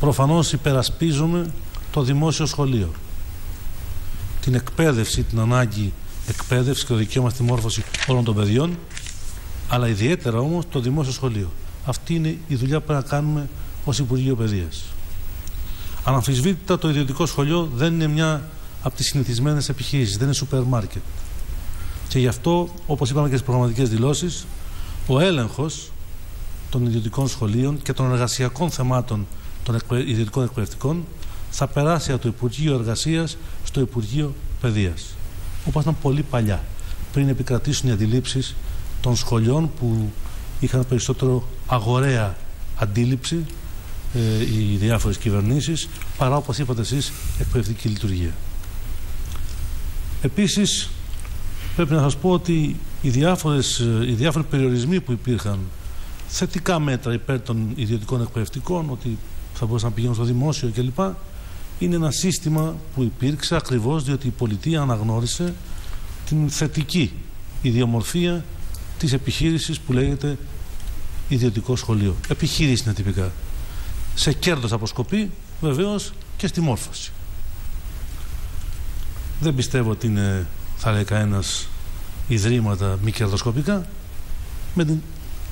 προφανώς υπερασπίζομαι το δημόσιο σχολείο. Την εκπαίδευση, την ανάγκη εκπαίδευσης και το δικαίωμα στη μόρφωση όλων των παιδιών, αλλά ιδιαίτερα όμως το δημόσιο σχολείο. Αυτή είναι η δουλειά που πρέπει να κάνουμε ως Υπουργείο Παιδείας. Αναμφισβήτητα το ιδιωτικό σχολείο δεν είναι μια από τις συνηθισμένες επιχειρήσεις, δεν είναι σούπερ μάρκετ. Και γι' αυτό, όπως είπαμε και στις προγραμματικές δηλώσεις, ο έλεγχος των ιδιωτικών σχολείων και των εργασιακών θεμάτων των ιδιωτικών εκπαιδευτικών θα περάσει από το Υπουργείο Εργασίας στο Υπουργείο Παιδείας. Όπω ήταν πολύ παλιά, πριν επικρατήσουν οι αντιλήψεις των σχολείων που είχαν περισσότερο αγοραία αντίληψη ε, οι διάφορες κυβερνήσεις παρά όπως είπατε εσείς εκπαιδευτική λειτουργία. Επίσης πρέπει να σας πω ότι οι, διάφορες, ε, οι διάφοροι περιορισμοί που υπήρχαν θετικά μέτρα υπέρ των ιδιωτικών εκπαιδευτικών ότι θα μπορούσαν να πηγαίνουν στο δημόσιο κλπ είναι ένα σύστημα που υπήρξε ακριβώς διότι η πολιτεία αναγνώρισε την θετική ιδιομορφία της επιχείρησης που λέγεται ιδιωτικό σχολείο. Επιχείρηση είναι τυπικά. Σε κέρδος αποσκοπεί βεβαίως και στη μόρφωση. Δεν πιστεύω ότι είναι, θα λέει κανένας, ιδρύματα μη κερδοσκοπικά. Με την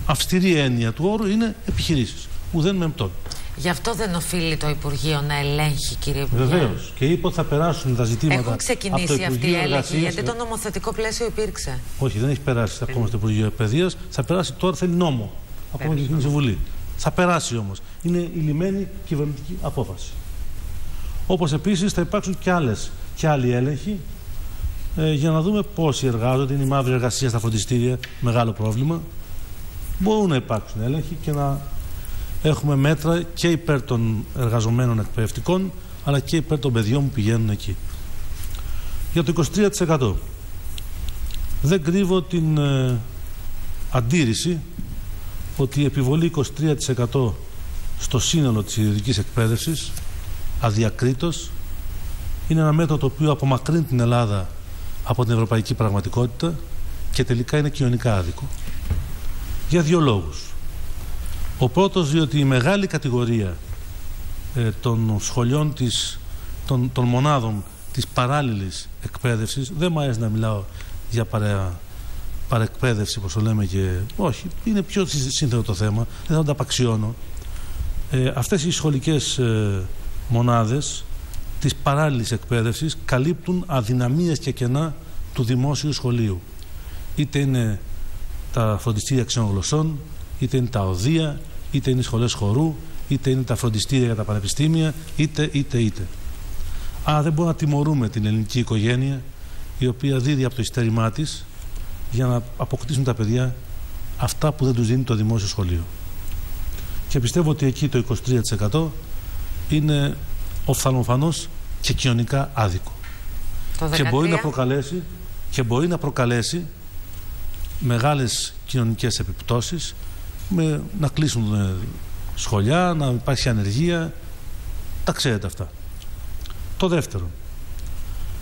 αυστηρή έννοια του όρου είναι επιχειρήσεις. Ουδέν με μεπτών. Γι' αυτό δεν οφείλει το Υπουργείο να ελέγχει, κύριε Υπουργέ. Βεβαίως. Και είπε ότι θα περάσουν τα ζητήματα. Έχουν ξεκινήσει αυτή η έλεγχη, γιατί το νομοθετικό πλαίσιο υπήρξε. Όχι, δεν έχει περάσει ακόμα στο Υπουργείο Παιδείας. Θα περάσει τώρα, θέλει νόμο. Ακόμα και στην Συμβουλή. Θα περάσει όμως. Είναι η λιμένη κυβερνητική απόφαση. Όπως επίσης θα υπάρξουν και, άλλες, και άλλοι έλεγχοι ε, για να δούμε πόσοι εργάζονται. Είναι η μαύρη εργασία στα φροντιστήρια, μεγάλο πρόβλημα. Μπορούν να υπάρξουν έλεγχοι και να έχουμε μέτρα και υπέρ των εργαζομένων εκπαιδευτικών αλλά και υπέρ των παιδιών που πηγαίνουν εκεί. Για το 23% δεν κρύβω την ε, αντίρρηση ότι η επιβολή 23% στο σύνολο της ιδιωτικής εκπαίδευσης αδιακρίτως είναι ένα μέτρο το οποίο απομακρύνει την Ελλάδα από την ευρωπαϊκή πραγματικότητα και τελικά είναι κοινωνικά άδικο. Για δύο λόγους. Ο πρώτος διότι η μεγάλη κατηγορία ε, των σχολείων της, των, των μονάδων της παράλληλης εκπαίδευσης δεν μου αρέσει να μιλάω για παρα, παρεκπαίδευση όπως το λέμε και όχι, είναι πιο σύνθετο το θέμα δεν θα το απαξιώνω ε, αυτές οι σχολικές ε, μονάδες της παράλληλης εκπαίδευσης καλύπτουν αδυναμίες και κενά του δημόσιου σχολείου. Είτε είναι τα φροντιστήρια ξενογλωσσών είτε είναι τα οδεία, είτε είναι οι σχολές χορού, είτε είναι τα φροντιστήρια για τα πανεπιστήμια, είτε, είτε, είτε. Άρα δεν μπορούμε να τιμωρούμε την ελληνική οικογένεια η οποία δίδει από το ειστέρημά της για να αποκτήσουν τα παιδιά αυτά που δεν τους δίνει το δημόσιο σχολείο. Και πιστεύω ότι εκεί το 23% είναι οφθαλμοφανώς και κοινωνικά άδικο. και μπορεί να προκαλέσει και μπορεί να προκαλέσει μεγάλες κοινωνικές επιπτώσεις με, να κλείσουν ε, σχολιά, να υπάρχει ανεργία. Τα ξέρετε αυτά. Το δεύτερο,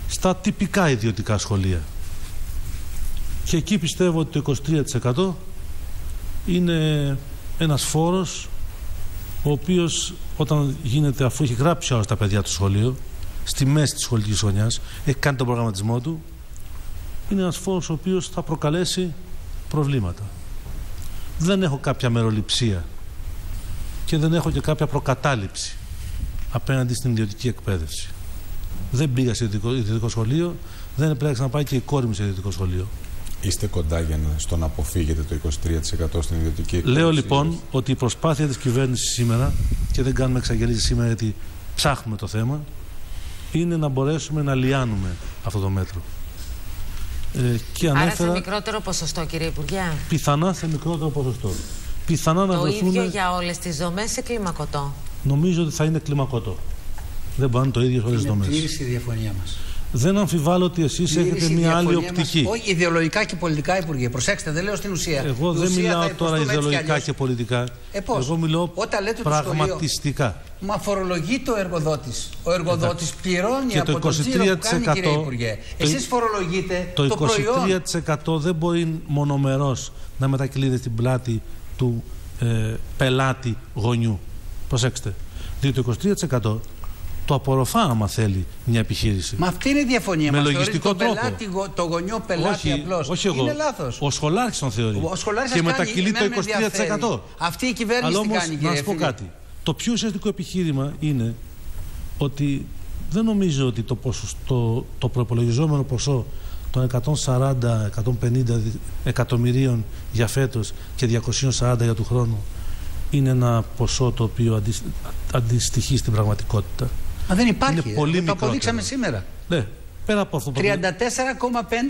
στα τυπικά ιδιωτικά σχολεία. Και εκεί πιστεύω ότι το 23% είναι ένας φόρος ο οποίος όταν γίνεται αφού έχει γράψει όλα τα παιδιά του σχολείου στη μέση της σχολικής χρονιάς έχει κάνει τον προγραμματισμό του είναι ένας φόρος ο οποίος θα προκαλέσει προβλήματα δεν έχω κάποια μεροληψία και δεν έχω και κάποια προκατάληψη απέναντι στην ιδιωτική εκπαίδευση. Δεν πήγα σε ιδιωτικό, σχολείο, δεν επέλεξα να πάει και η κόρη μου σε ιδιωτικό σχολείο. Είστε κοντά για να, στο να αποφύγετε το 23% στην ιδιωτική εκπαίδευση. Λέω λοιπόν ότι η προσπάθεια της κυβέρνησης σήμερα, και δεν κάνουμε εξαγγελίες σήμερα γιατί ψάχνουμε το θέμα, είναι να μπορέσουμε να λιάνουμε αυτό το μέτρο. Ε, και ανέφερα, Άρα σε μικρότερο ποσοστό, κύριε Υπουργέ. Πιθανά σε μικρότερο ποσοστό. Πιθανά να το ίδιο για όλες τις δομές ή κλιμακωτό; Νομίζω ότι θα είναι κλιμακωτό. Δεν μπορεί να είναι το ίδιο σε όλες τις δομές. Είναι η διαφωνία μας. Δεν αμφιβάλλω ότι εσείς έχετε μια άλλη οπτική. Μας, όχι ιδεολογικά και πολιτικά, Υπουργέ. Προσέξτε, δεν λέω στην ουσία. Εγώ δεν μιλάω τώρα ιδεολογικά και πολιτικά. Ε, Εγώ μιλάω πραγματιστικά. Μα φορολογεί το εργοδότης. Ο εργοδότης πληρώνει και από το, 23%, το τζίρο που κάνει, κύριε Υπουργέ. Εσείς φορολογείτε το, το, το 23% δεν μπορεί μονομερός να μετακυλείται στην πλάτη του ε, πελάτη γονιού. Προσέξτε. Διότι το 23% το απορροφά άμα θέλει μια επιχείρηση. Μα αυτή είναι η διαφωνία Με μας. λογιστικό Θεωρείς τρόπο. Το, πελάτη, το γονιό πελάτη όχι, απλώς. όχι εγώ. Είναι λάθος; Ο Σχολάρχης τον θεωρεί. Ο Σχολάρχης και κάνει, μετακυλεί εμένα το με ενδιαφέρει. 23%. Αυτή η κυβέρνηση Αλλά τι όμως, κάνει, να κύριε σας πω φίλε. κάτι. Το πιο ουσιαστικό επιχείρημα είναι ότι δεν νομίζω ότι το, ποσοστό, το προπολογιζόμενο ποσό των 140-150 εκατομμυρίων για φέτος και 240 για του χρόνου είναι ένα ποσό το οποίο αντισ- αντιστοιχεί στην πραγματικότητα. Μα δεν υπάρχει. Είναι πολύ το μικρότερο. αποδείξαμε σήμερα. Ναι, πέρα από αυτό που 34,5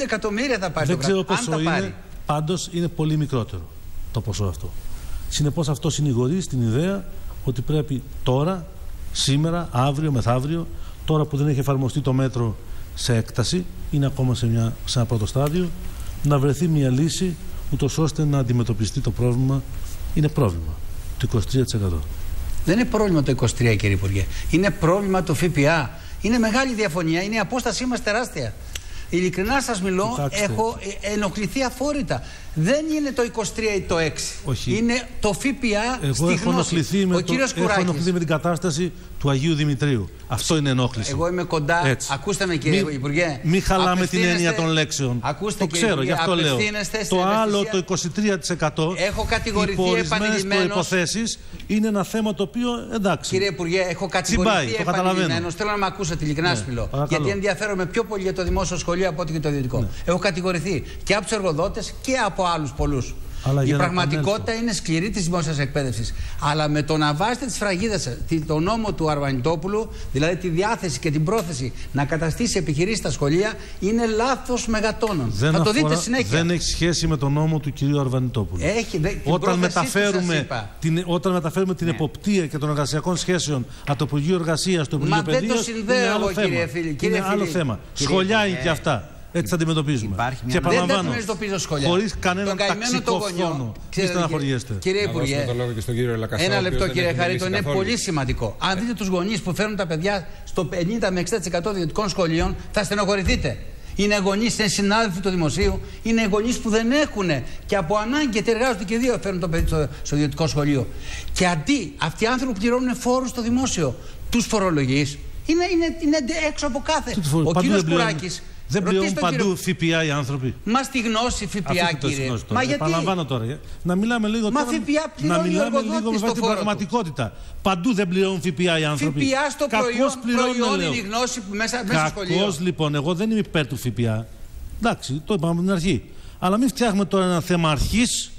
εκατομμύρια θα πάρει δεν το ξέρω κράτος. πόσο Αν τα πάρει. είναι, πάντως είναι πολύ μικρότερο το ποσό αυτό. Συνεπώς αυτό συνηγορεί στην ιδέα ότι πρέπει τώρα, σήμερα, αύριο, μεθαύριο, τώρα που δεν έχει εφαρμοστεί το μέτρο σε έκταση, είναι ακόμα σε, μια, σε ένα πρώτο στάδιο, να βρεθεί μια λύση ούτως ώστε να αντιμετωπιστεί το πρόβλημα. Είναι πρόβλημα. Το 23%. Δεν είναι πρόβλημα το 23, κύριε Υπουργέ. Είναι πρόβλημα το ΦΠΑ. Είναι μεγάλη διαφωνία. Είναι η απόστασή μας τεράστια. Ειλικρινά σας μιλώ, Κοιτάξτε. έχω ε, ενοχληθεί αφόρητα. Δεν είναι το 23 ή το 6. Όχι. Είναι το ΦΠΑ Εγώ στη έχω γνώση. ενοχληθεί, με Ο το, κύριος έχω Κουράκης. ενοχληθεί με την κατάσταση του Αγίου Δημητρίου. Αυτό είναι ενόχληση. Εγώ είμαι κοντά. Έτσι. Ακούστε με, κύριε Μη- Υπουργέ. Μη χαλάμε την Απευθύνεστε- έννοια των λέξεων. Ακούστε, το κύριε ξέρω, γι' Υπουργέ, αυτό λέω. απευθύνεστε στην Το άλλο, ευαισθησία- το 23%. Έχω κατηγορηθεί υπό ορισμένες επανειλημμένως. προϋποθέσεις είναι ένα θέμα το οποίο εντάξει. Κύριε Υπουργέ, έχω Τσιμπάει, κατηγορηθεί το καταλαβαίνω. επανειλημμένω. Θέλω να με ακούσετε, ειλικρινά σου μιλώ. παρακαλώ. Γιατί ενδιαφέρομαι πιο πολύ για το δημόσιο σχολείο από ότι και το ιδιωτικό. Ναι. Έχω κατηγορηθεί και από τους εργοδότες και από άλλους πολλούς. Αλλά Η για να πραγματικότητα επανέλθω. είναι σκληρή της δημόσιας εκπαίδευσης. Αλλά με το να βάζετε τη σφραγίδα σα, τον νόμο του Αρβανιτόπουλου, δηλαδή τη διάθεση και την πρόθεση να καταστήσει επιχειρήσεις στα σχολεία, είναι λάθος μεγατόνων. δεν, Θα το αφορά- δείτε συνέχεια. δεν έχει σχέση με τον νόμο του κυρίου Αρβανιτόπουλου. Έχει, δε- την όταν, πρόθεσή του σας μεταφέρουμε είπα. την, όταν μεταφέρουμε την Ναι. εποπτεία και των εργασιακών σχέσεων από το Υπουργείο Εργασίας στο Υπουργείο Μα δεν το Παιδείας, συνδέω είναι άλλο εγώ, θέμα. κύριε φίλη. Κύριε είναι άλλο φίλη. θέμα. Κύριε Σχολιά Υπουργέ. είναι και αυτά. Έτσι θα αντιμετωπίζουμε. Υπάρχει μια- και Δεν τα επαναλαμβάνω, αντιμετωπίζω σχολιά. χωρίς κανέναν Τον καημένο ταξικό το γονιό. φόνο. Μην Ξέρετε, στεναχωριέστε. Κύριε Να δώσουμε Υπουργέ, το λόγο και στον κύριο Λακασά. ένα ο οποίος λεπτό δεν κύριε έχει Χαρίτο, μιλήσει είναι καθόλου. πολύ σημαντικό. Αν δείτε τους γονείς που φέρνουν τα παιδιά στο 50 με 60% ιδιωτικών σχολείων, θα στενοχωρηθείτε. Είναι γονείς, είναι συνάδελφοι του δημοσίου, είναι γονείς που δεν έχουν και από ανάγκη γιατί εργάζονται και δύο φέρνουν το παιδί στο, στο ιδιωτικό σχολείο. Και αντί αυτοί οι άνθρωποι που πληρώνουν φόρους στο δημόσιο, τους φορολογείς, είναι, είναι, είναι έξω από κάθε. Τι τους φορ- Ο παντού κύριος δεν πληρώνουν- Κουράκης. Δεν πληρώνουν παντού ΦΠΑ οι άνθρωποι. Μα στη γνώση ΦΠΑ, Αυτό το κύριε. συγγνώμη τώρα. Μα γιατί. Επαναλαμβάνω τώρα. ε. Να μιλάμε λίγο Μα τώρα. ΦΠΑ πληρώνει να ο μιλάμε εργοδότης λίγο με το βάση την φόρο του. πραγματικότητα. Παντού δεν πληρώνουν ΦΠΑ οι άνθρωποι. ΦΠΑ στο Κακώς προϊόν, πληρώνουν, προϊόν λέω. είναι η γνώση που μέσα, μέσα στο σχολείο. Κακώς λοιπόν, εγώ δεν είμαι υπέρ του ΦΠΑ. Εντάξει, το είπαμε από την αρχή. Αλλά μην φτιάχνουμε τώρα ένα θέμα αρχής.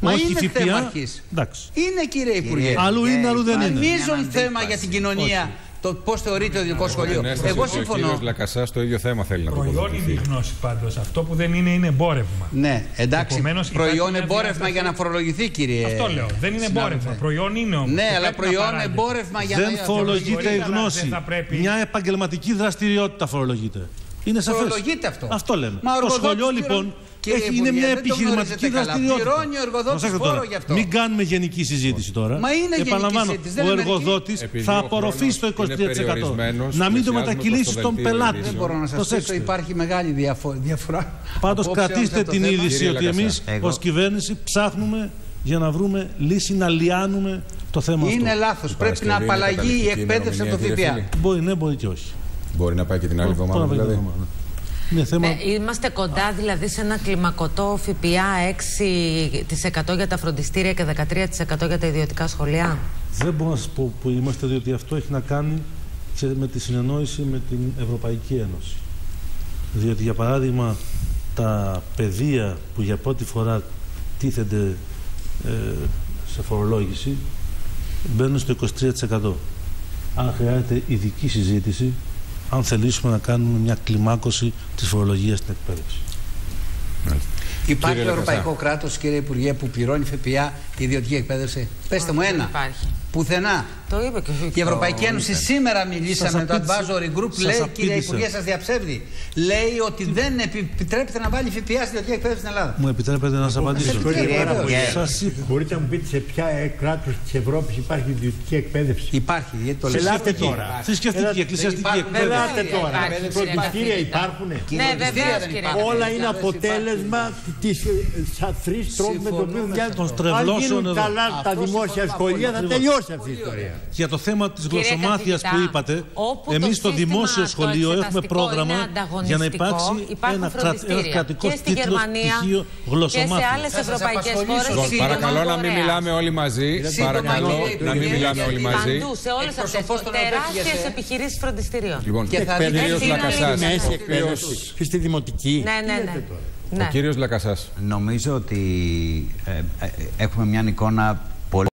Μα όχι είναι ΦΠΑ. θέμα αρχής. Εντάξει. Είναι κύριε Υπουργέ. Αλλού είναι, αλλού δεν είναι. Μείζον θέμα για την κοινωνία το πώς θεωρείται ο ιδιωτικό σχολείο. Ενέσταση Εγώ ότι Ο συμφωνώ. κύριος Λακασάς το ίδιο θέμα θέλει να Προϊόν είναι η τοποθετηθεί. γνώση πάντως. Αυτό που δεν είναι είναι εμπόρευμα. Ναι, εντάξει. Επομένως, υπάρχει προϊόν μια εμπόρευμα διάσταση- για να φορολογηθεί, κύριε. Αυτό λέω. Δεν είναι συνάδελφε. εμπόρευμα. Προϊόν είναι όμως. Ναι, αλλά προϊόν εμπόρευμα για δεν να φορολογείται η αλλά γνώση. δεν θα πρέπει- Μια επαγγελματική δραστηριότητα φορολογείται. Είναι σαφές. Φορολογείται αυτό. Αυτό λέμε. Μα ο το εργοδότης σχολείο πληρώνει- λοιπόν Κύριε έχει, Υπουργέ, είναι μια δεν το επιχειρηματική γνωρίζετε καλά. δραστηριότητα. Πληρώνει ο εργοδότης Προσέξτε φόρο τώρα. γι' αυτό. Μην κάνουμε γενική συζήτηση τώρα. Μα είναι γενική Επαναλαμβάνω, συζήτηση, δεν ο είναι μερική. εργοδότης Επειδή θα ο απορροφήσει το χρόνος είναι 23%. περιορισμένος, Να μην το πλησιάζουμε μετακυλήσει προς το στον δελτίο πελάτη. ειδήσεων. Δεν μπορώ να σας πείσω, Προσέξτε. υπάρχει μεγάλη διαφο- διαφορά. Πάντως απόψεων κρατήστε σε αυτό την το θέμα. είδηση Κύριε ότι Λακασά. εμείς Εγώ- ως κυβέρνηση ψάχνουμε για να βρούμε λύση να λιάνουμε το θέμα Είναι αυτό. λάθος. Η Πρέπει να Παρασκευή είναι απαλλαγεί η καταληκτική εκπαίδευση από το ημερομηνία, ΦΠΑ. κύριε Μπορεί ναι, μπορεί και όχι. Μπορεί να πάει και την άλλη Τώρα εβδομάδα βέβαια δηλαδή. Εβδομάδα. Είναι θέμα. Ναι, είμαστε κοντά δηλαδή σε ένα κλιμακωτό ΦΠΑ 6% για τα φροντιστήρια και 13% για τα ιδιωτικά σχολεία; Δεν μπορώ να σας πω που είμαστε, διότι αυτό έχει να κάνει και με τη συνεννόηση με την Ευρωπαϊκή Ένωση. Διότι, για παράδειγμα, τα παιδεία που για πρώτη φορά τίθενται ε, σε φορολόγηση μπαίνουν στο 23%. Αν χρειάζεται ειδική συζήτηση, αν θελήσουμε να κάνουμε μια κλιμάκωση της φορολογίας στην εκπαίδευση. Υπάρχει Κύριε ευρωπαϊκό κράτος, κύριε Υπουργέ, που πληρώνει ΦΠΑ η ιδιωτική εκπαίδευση; Πετε μου Όχι, δεν ένα. υπάρχει. Πουθενά. Το είπε και ο Η Ευρωπαϊκή Ένωση σήμερα μιλήσαμε με το απήντησα. Advisory Group. Σας Λέει, απήντησα. κύριε Υπουργέ, σας διαψεύδει. Λέει ότι δεν επιτρέπεται να βάλει ΦΠΑ στην ιδιωτική εκπαίδευση στην Ελλάδα. Μου επιτρέπετε να σας απαντήσω. Κύριε Υπουργέ, Σας είπα. Μπορείτε να μου πείτε σε ποια κράτος της Ευρώπης υπάρχει ιδιωτική εκπαίδευση; Υπάρχει. Γιατί το λέω. Ελάτε τώρα. Θρησκευτική, Ελάτε. εκκλησιαστική υπάρχουν. εκπαίδευση. Ελάτε Υπάρχει, τώρα. υπάρχει, Φροντιστήρια υπάρχει. υπάρχουν. Ναι, Φροντιστήρια βεβαίως δεν κύριε υπάρχουν. Όλα Καθηγητά. είναι αποτέλεσμα της σαφρή τρόπους με τον οποίο Συμφωνούμε βγάζει. Των Αν στρεβλώσεων γίνουν εδώ. καλά τα Αυτό δημόσια συμφωνώ σχολεία θα απόλυτα. τελειώσει αυτή η ιστορία. Και για το θέμα της Κύριε γλωσσομάθειας καθηγητά, που είπατε, όπου εμείς το στο σύστημα δημόσιο το σχολείο έχουμε εξεταστικό πρόγραμμα είναι για να ανταγωνιστικό, υπάρξει υπάρχουν ένα, κρα... ένα φροντιστήρια κρατικό και στη τίτλος Γερμανία πτυχίο και σε γλωσσομάθειας. άλλες Θα σας ευρωπαϊκές απασχολήσω χώρες. σύντομα, Παρακαλώ να μην μιλάμε όλοι μαζί. Σύντομα, Παρακαλώ κύριε να μην Υπουργέ, μιλάμε όλοι μαζί. Παντού, σε όλες αυτές Εκπροσωπώ τι τον τεράστιες Ευρωπαϊκό επιχειρήσεις φροντιστήριων. Λοιπόν, Και θα δείτε κύριος τι είναι Λακασάς. αλήθεια. μέση ο εκπαίδευση οποίος- και στη δημοτική. Ναι, ναι, ναι. Ο ναι. κύριος Λακασάς. Νομίζω ότι ε, ε, έχουμε μια εικόνα